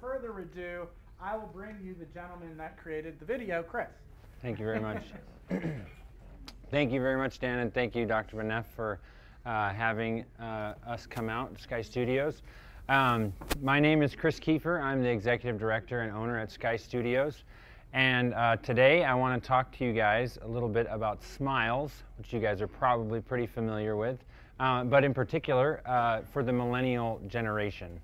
further ado, I will bring you the gentleman that created the video, Chris. Thank you very much. thank you very much, Dan, and thank you, Dr. Beneff, for uh, having uh, us come out, SkEye Studios. Um, my name is Chris Kiefer. I'm the executive director and owner at SkEye Studios. And uh, today I want to talk to you guys a little bit about smiles, which you guys are probably pretty familiar with, uh, but in particular uh, for the millennial generation.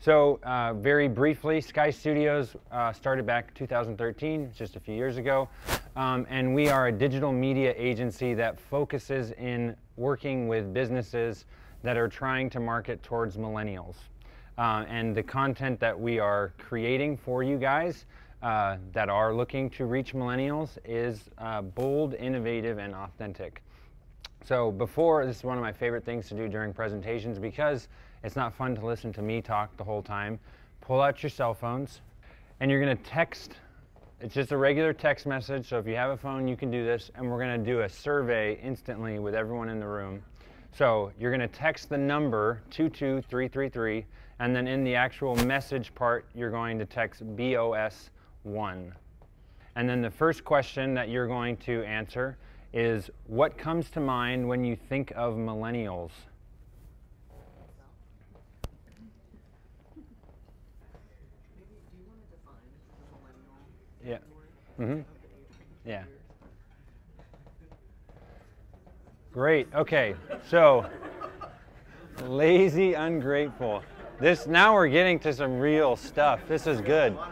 So uh, very briefly, SkEye Studios uh, started back 2013, just a few years ago, um, and we are a digital media agency that focuses in working with businesses that are trying to market towards millennials. Uh, and the content that we are creating for you guys uh, that are looking to reach millennials is uh, bold, innovative, and authentic. So before, this is one of my favorite things to do during presentations because it's not fun to listen to me talk the whole time. Pull out your cell phones and you're going to text. It's just a regular text message. So if you have a phone, you can do this. And we're going to do a survey instantly with everyone in the room. So you're going to text the number 22333 and then in the actual message part, you're going to text BOS1. And then the first question that you're going to answer is what comes to mind when you think of millennials? Yeah. Mm-hmm. Yeah. Great. Okay. So, lazy, ungrateful. This now we're getting to some real stuff. This is good.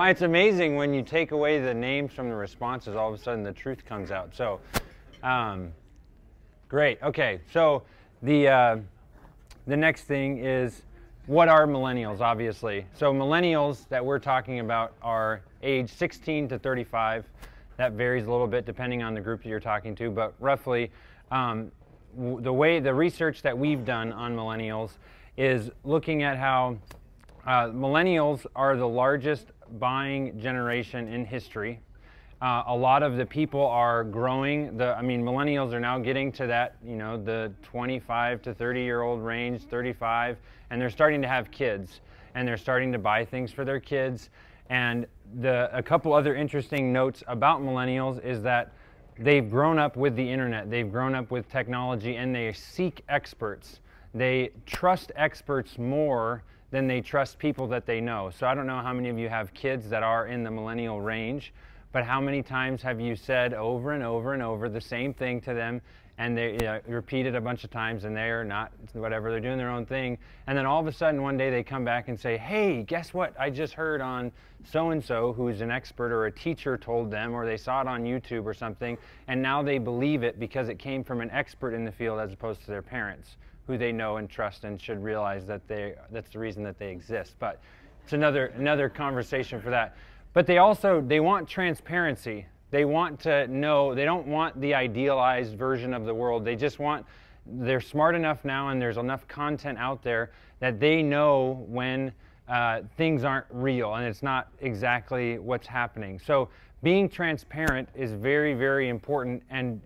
It's amazing when you take away the names from the responses. All of a sudden, the truth comes out. So, um, great. Okay. So, the uh, the next thing is what are millennials, obviously? So millennials that we're talking about are age 16 to 35. That varies a little bit depending on the group that you're talking to, but roughly um, the way the research that we've done on millennials is looking at how uh, millennials are the largest buying generation in history. Uh, a lot of the people are growing. The, I mean, millennials are now getting to that, you know, the 25 to 30 year old range, 35, and they're starting to have kids, and they're starting to buy things for their kids. And the, a couple other interesting notes about millennials is that they've grown up with the internet, they've grown up with technology, and they seek experts. They trust experts more than they trust people that they know. So I don't know how many of you have kids that are in the millennial range. But how many times have you said over and over and over the same thing to them and they you know, repeat it a bunch of times and they're not whatever they're doing their own thing and then all of a sudden one day they come back and say hey guess what i just heard on so and so who's an expert or a teacher told them or they saw it on youtube or something and now they believe it because it came from an expert in the field as opposed to their parents who they know and trust and should realize that they that's the reason that they exist. But it's another another conversation for that but they also they want transparency. They want to know, they don't want the idealized version of the world. They just want they're smart enough now and there's enough content out there that they know when uh, things aren't real and it's not exactly what's happening. So being transparent is very, very important and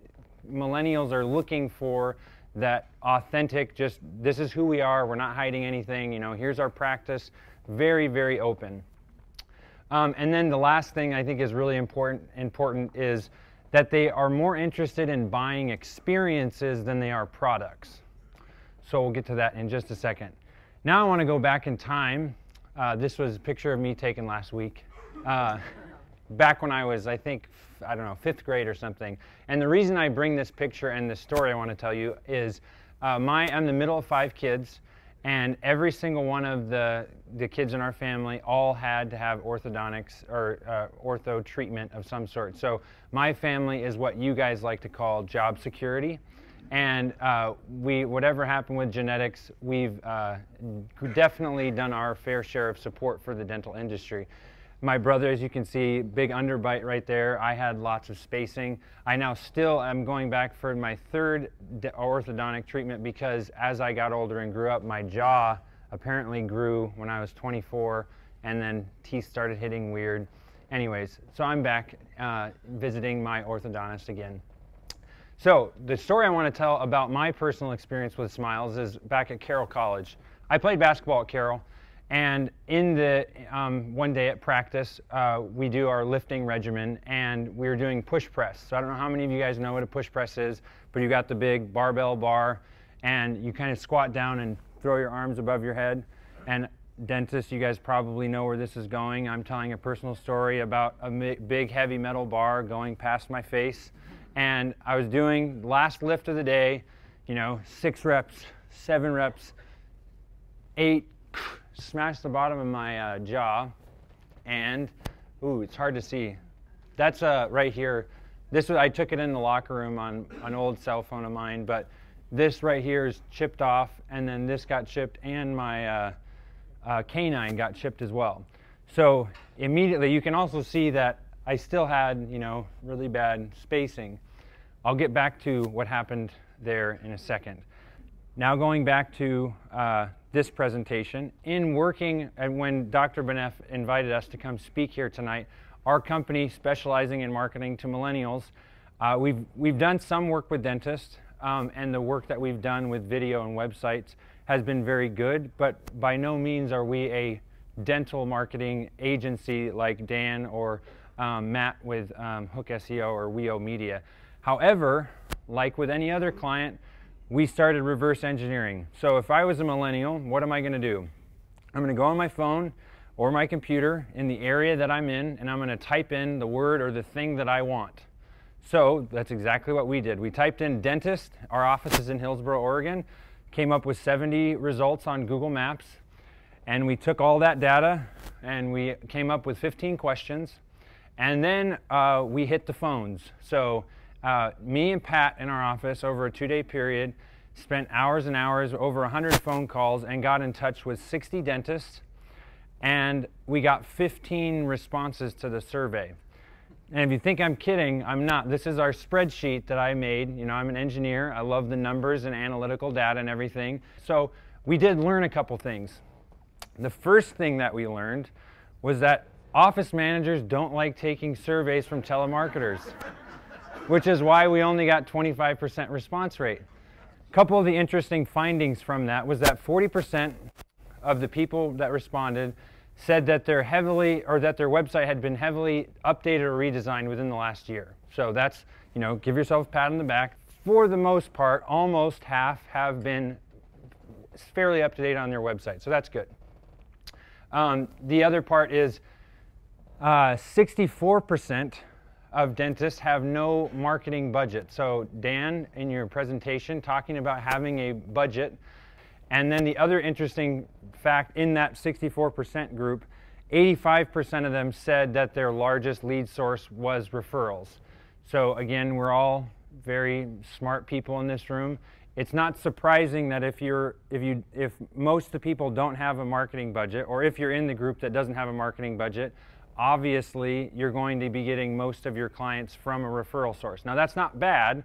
millennials are looking for that authentic, just this is who we are, we're not hiding anything, you know, here's our practice, very, very open. Um, and then the last thing I think is really important, important is that they are more interested in buying experiences than they are products. So we'll get to that in just a second. Now I want to go back in time. Uh, this was a picture of me taken last week. Uh, back when I was, I think, I don't know, fifth grade or something. And the reason I bring this picture and this story I want to tell you is uh, my, I'm the middle of five kids. And every single one of the, the kids in our family all had to have orthodontics or uh, ortho treatment of some sort. So my family is what you guys like to call job security. And uh, we, whatever happened with genetics, we've uh, definitely done our fair share of support for the dental industry. My brother, as you can see, big underbite right there. I had lots of spacing. I now still am going back for my third orthodontic treatment because as I got older and grew up, my jaw apparently grew when I was 24 and then teeth started hitting weird. Anyways, so I'm back uh, visiting my orthodontist again. So the story I want to tell about my personal experience with smiles is back at Carroll College. I played basketball at Carroll, and in the um, one day at practice, uh, we do our lifting regimen, and we were doing push press. So I don't know how many of you guys know what a push press is, but you got the big barbell bar, and you kind of squat down and throw your arms above your head. And dentists, you guys probably know where this is going. I'm telling a personal story about a big heavy metal bar going past my face. And I was doing last lift of the day, you know, six reps, seven reps, eight, smashed the bottom of my uh, jaw, and ooh, it's hard to see. That's uh, right here. This I took it in the locker room on an old cell phone of mine, but this right here is chipped off, and then this got chipped, and my uh, uh, canine got chipped as well. So immediately, you can also see that I still had, you know, really bad spacing. I'll get back to what happened there in a second. Now going back to uh, this presentation. In working, and when Dr. Beneff invited us to come speak here tonight, our company specializing in marketing to millennials, uh, we've, we've done some work with dentists, um, and the work that we've done with video and websites has been very good, but by no means are we a dental marketing agency like Dan or um, Matt with um, Hook SEO or WEO Media. However, like with any other client, we started reverse engineering. So if I was a millennial, what am I going to do? I'm going to go on my phone or my computer in the area that I'm in, and I'm going to type in the word or the thing that I want. So that's exactly what we did. We typed in dentist, our office is in Hillsboro, Oregon, came up with 70 results on Google Maps, and we took all that data and we came up with 15 questions, and then uh, we hit the phones. So uh, me and Pat in our office over a two day period spent hours and hours, over 100 phone calls, and got in touch with 60 dentists. And we got 15 responses to the survey. And if you think I'm kidding, I'm not. This is our spreadsheet that I made. You know, I'm an engineer. I love the numbers and analytical data and everything. So we did learn a couple things. The first thing that we learned was that office managers don't like taking surveys from telemarketers which is why we only got 25% response rate. A couple of the interesting findings from that was that 40% of the people that responded said that their heavily or that their website had been heavily updated or redesigned within the last year. So that's, you know, give yourself a pat on the back. For the most part, almost half have been fairly up to date on their website. So that's good. Um, the other part is 64% uh, of dentists have no marketing budget. So Dan, in your presentation, talking about having a budget. And then the other interesting fact in that 64% group, 85% of them said that their largest lead source was referrals. So again, we're all very smart people in this room. It's not surprising that if you're if you if most of the people don't have a marketing budget or if you're in the group that doesn't have a marketing budget, obviously you're going to be getting most of your clients from a referral source. Now that's not bad.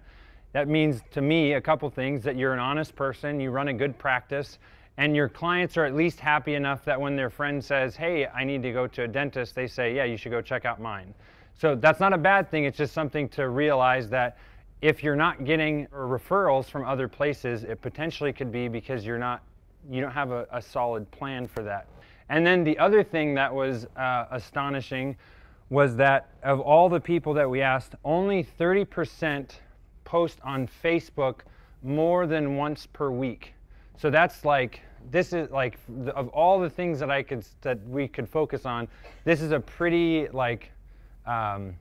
That means to me a couple things that you're an honest person, you run a good practice, and your clients are at least happy enough that when their friend says, "Hey, I need to go to a dentist," they say, "Yeah, you should go check out mine." So that's not a bad thing. It's just something to realize that if you're not getting referrals from other places, it potentially could be because you're not you don't have a, a solid plan for that. And then the other thing that was uh, astonishing was that of all the people that we asked, only 30% post on Facebook more than once per week. So that's like this is like of all the things that I could that we could focus on, this is a pretty like um,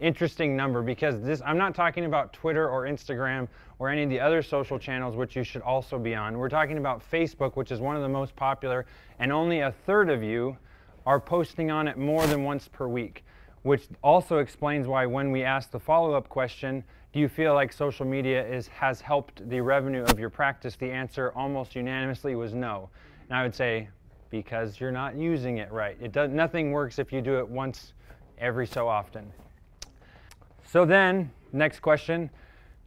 interesting number because this I'm not talking about Twitter or Instagram or any of the other social channels which you should also be on. We're talking about Facebook, which is one of the most popular, and only a third of you are posting on it more than once per week, which also explains why when we ask the follow-up question, do you feel like social media is has helped the revenue of your practice? The answer almost unanimously was no. And I would say because you're not using it right. It does nothing works if you do it once every so often. So then, next question,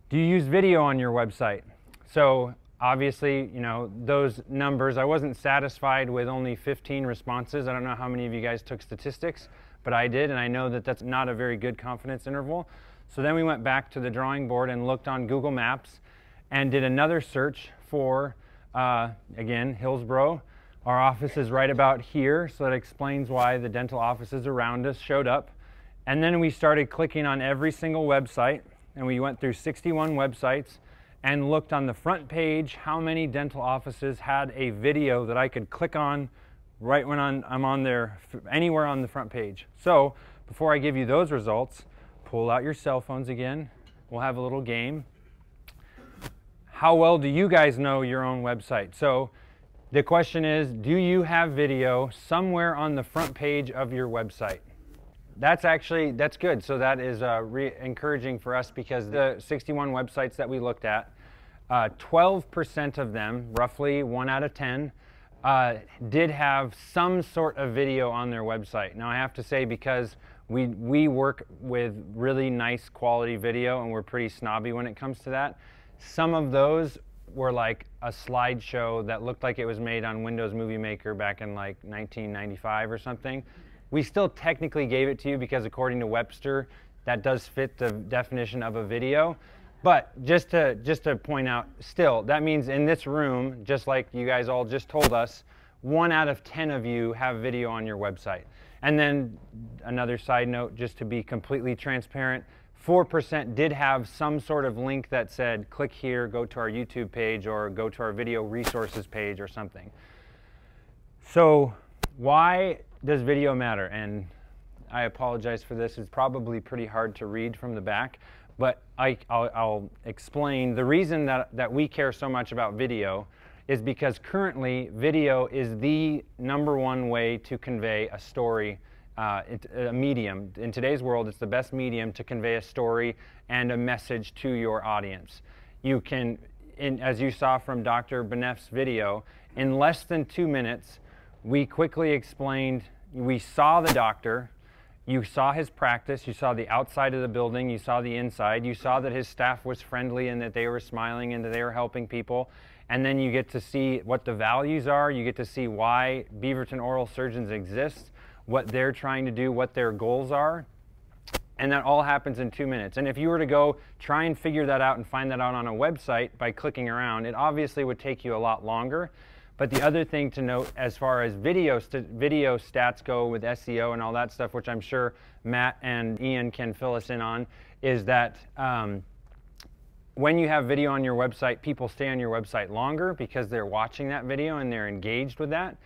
do you use video on your website? So obviously, you know, those numbers, I wasn't satisfied with only 15 responses. I don't know how many of you guys took statistics, but I did, and I know that that's not a very good confidence interval. So then we went back to the drawing board and looked on Google Maps and did another search for uh, again, Hillsboro. Our office is right about here, so that explains why the dental offices around us showed up. And then we started clicking on every single website, and we went through 61 websites and looked on the front page how many dental offices had a video that I could click on right when I'm on there, anywhere on the front page. So before I give you those results, pull out your cell phones again. We'll have a little game. How well do you guys know your own website? So the question is, do you have video somewhere on the front page of your website? That's actually, that's good. So that is uh, encouraging for us because the 61 websites that we looked at, 12% uh, of them, roughly one out of 10, uh, did have some sort of video on their website. Now I have to say because we, we work with really nice quality video and we're pretty snobby when it comes to that, some of those were like a slideshow that looked like it was made on Windows Movie Maker back in like 1995 or something. We still technically gave it to you because according to Webster, that does fit the definition of a video. But just to just to point out, still, that means in this room, just like you guys all just told us, one out of 10 of you have video on your website. And then another side note, just to be completely transparent, 4% did have some sort of link that said, click here, go to our YouTube page, or go to our video resources page or something. So why does video matter? And I apologize for this. It's probably pretty hard to read from the back, but I, will explain. The reason that, that we care so much about video is because currently video is the number one way to convey a story, uh, a medium. In today's world, it's the best medium to convey a story and a message to your audience. You can, in, as you saw from Dr. Beneff's video, in less than two minutes, we quickly explained, we saw the doctor, you saw his practice, you saw the outside of the building, you saw the inside, you saw that his staff was friendly and that they were smiling and that they were helping people. And then you get to see what the values are, you get to see why Beaverton oral surgeons exist, what they're trying to do, what their goals are. And that all happens in two minutes. And if you were to go try and figure that out and find that out on a website by clicking around, it obviously would take you a lot longer. But the other thing to note as far as video, st video stats go with SEO and all that stuff, which I'm sure Matt and Ian can fill us in on, is that um, when you have video on your website, people stay on your website longer because they're watching that video and they're engaged with that.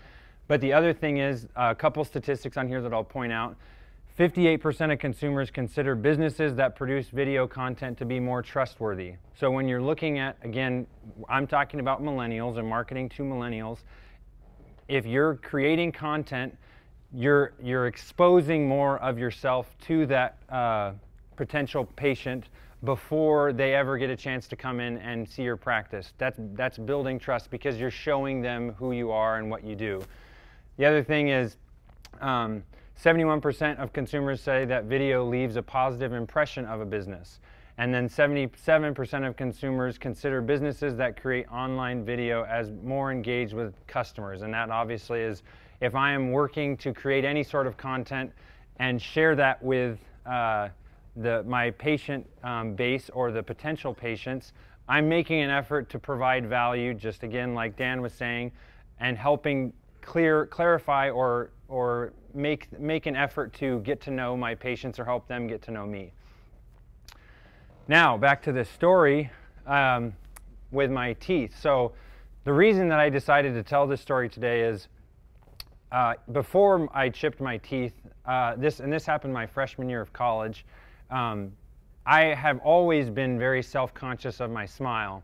But the other thing is a couple statistics on here that I'll point out. 58% of consumers consider businesses that produce video content to be more trustworthy. So when you're looking at, again, I'm talking about millennials and marketing to millennials. If you're creating content, you're, you're exposing more of yourself to that uh, potential patient before they ever get a chance to come in and see your practice. That's, that's building trust because you're showing them who you are and what you do. The other thing is, um, 71% of consumers say that video leaves a positive impression of a business. And then 77% of consumers consider businesses that create online video as more engaged with customers. And that obviously is if I am working to create any sort of content and share that with uh, the, my patient um, base or the potential patients, I'm making an effort to provide value, just again, like Dan was saying, and helping clear, clarify or, or make, make an effort to get to know my patients or help them get to know me. Now, back to this story um, with my teeth. So, the reason that I decided to tell this story today is uh, before I chipped my teeth, uh, this and this happened my freshman year of college. Um, I have always been very self-conscious of my smile,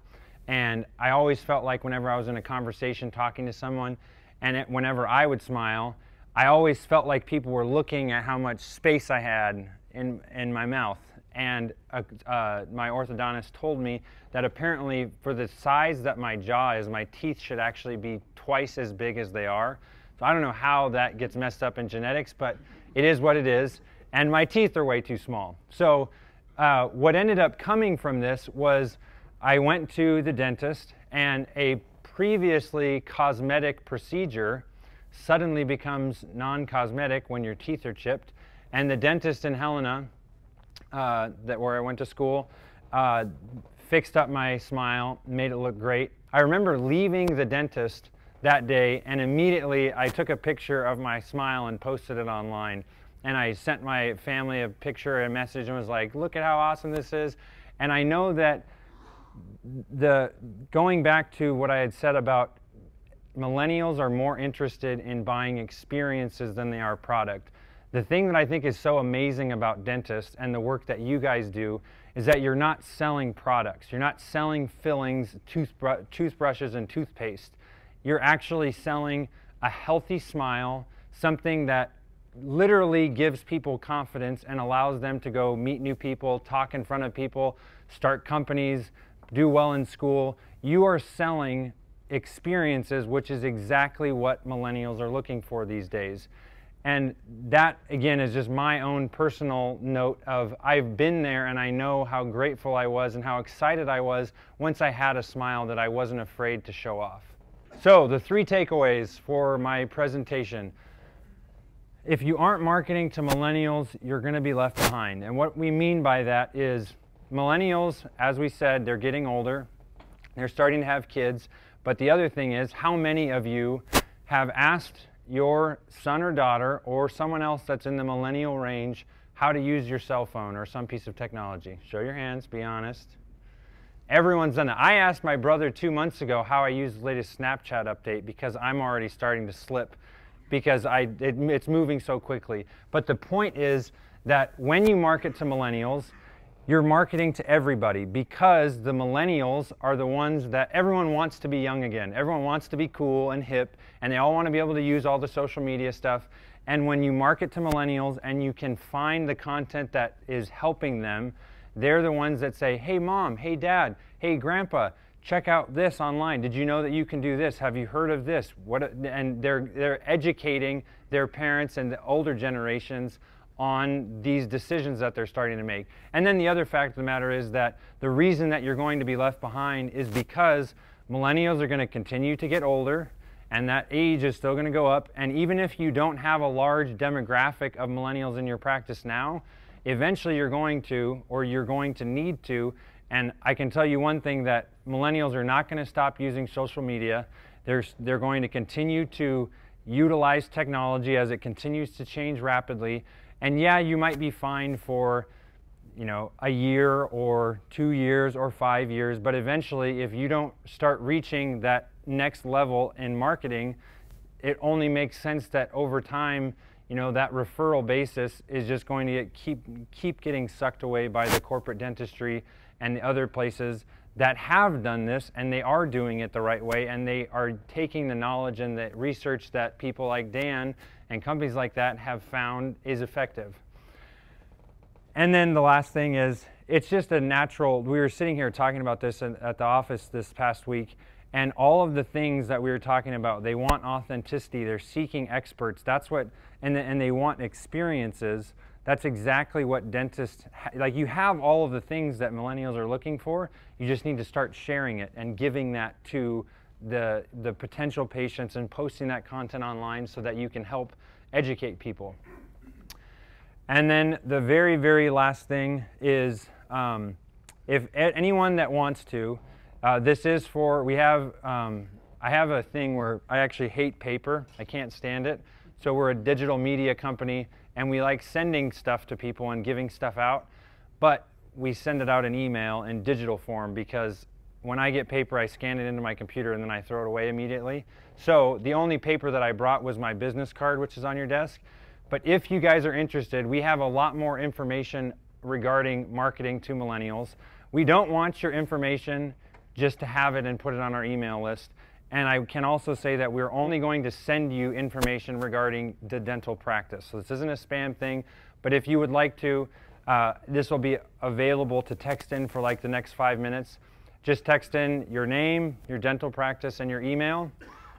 and I always felt like whenever I was in a conversation talking to someone, and it, whenever I would smile, I always felt like people were looking at how much space I had in, in my mouth. And uh, uh, my orthodontist told me that apparently, for the size that my jaw is, my teeth should actually be twice as big as they are. So I don't know how that gets messed up in genetics, but it is what it is. And my teeth are way too small. So uh, what ended up coming from this was I went to the dentist, and a previously cosmetic procedure suddenly becomes non-cosmetic when your teeth are chipped. And the dentist in Helena, uh, that where I went to school, uh, fixed up my smile, made it look great. I remember leaving the dentist that day and immediately I took a picture of my smile and posted it online. And I sent my family a picture, a message, and was like, look at how awesome this is. And I know that the going back to what I had said about millennials are more interested in buying experiences than they are product. The thing that I think is so amazing about dentists and the work that you guys do is that you're not selling products. You're not selling fillings, toothbr toothbrushes, and toothpaste. You're actually selling a healthy smile, something that literally gives people confidence and allows them to go meet new people, talk in front of people, start companies, do well in school. You are selling experiences, which is exactly what millennials are looking for these days. And that, again, is just my own personal note of I've been there and I know how grateful I was and how excited I was once I had a smile that I wasn't afraid to show off. So, the three takeaways for my presentation. If you aren't marketing to millennials, you're going to be left behind. And what we mean by that is millennials, as we said, they're getting older, they're starting to have kids. But the other thing is, how many of you have asked your son or daughter or someone else that's in the millennial range how to use your cell phone or some piece of technology? Show your hands, be honest. Everyone's done that. I asked my brother two months ago how I use the latest Snapchat update because I'm already starting to slip because I, it, it's moving so quickly. But the point is that when you market to millennials, you're marketing to everybody because the millennials are the ones that everyone wants to be young again. Everyone wants to be cool and hip, and they all want to be able to use all the social media stuff. And when you market to millennials and you can find the content that is helping them, they're the ones that say, hey, mom, hey, dad, hey, grandpa, check out this online. Did you know that you can do this? Have you heard of this? What, and they're, they're educating their parents and the older generations on these decisions that they're starting to make. And then the other fact of the matter is that the reason that you're going to be left behind is because millennials are going to continue to get older and that age is still going to go up. And even if you don't have a large demographic of millennials in your practice now, eventually you're going to, or you're going to need to. And I can tell you one thing that millennials are not going to stop using social media. They're, they're going to continue to utilize technology as it continues to change rapidly. And yeah, you might be fined for, you know, a year or two years or five years, but eventually, if you don't start reaching that next level in marketing, it only makes sense that over time, you know, that referral basis is just going to get, keep keep getting sucked away by the corporate dentistry and the other places that have done this and they are doing it the right way and they are taking the knowledge and the research that people like Dan and companies like that have found is effective. And then the last thing is, it's just a natural. We were sitting here talking about this at the office this past week, and all of the things that we were talking about, they want authenticity. They're seeking experts. That's what, and, and they want experiences. That's exactly what dentists like. You have all of the things that millennials are looking for. You just need to start sharing it and giving that to the, the potential patients and posting that content online so that you can help educate people. And then the very, very last thing is um, if anyone that wants to, uh, this is for, we have, um, I have a thing where I actually hate paper. I can't stand it. So we're a digital media company and we like sending stuff to people and giving stuff out. But we send it out in email in digital form because when I get paper, I scan it into my computer and then I throw it away immediately. So the only paper that I brought was my business card, which is on your desk. But if you guys are interested, we have a lot more information regarding marketing to millennials. We don't want your information just to have it and put it on our email list. And I can also say that we're only going to send you information regarding the dental practice. So this isn't a spam thing, but if you would like to, uh, this will be available to text in for like the next five minutes. Just text in your name, your dental practice, and your email,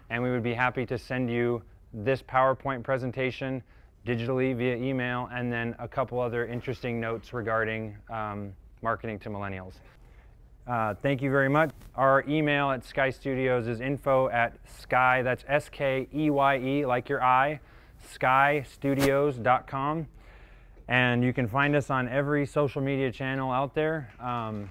and we would be happy to send you this PowerPoint presentation digitally via email, and then a couple other interesting notes regarding um, marketing to millennials. Uh, thank you very much. Our email at SkEye Studios is info at sky, that's S K E Y E, like your eye, skeyestudios.com. And you can find us on every social media channel out there. Um,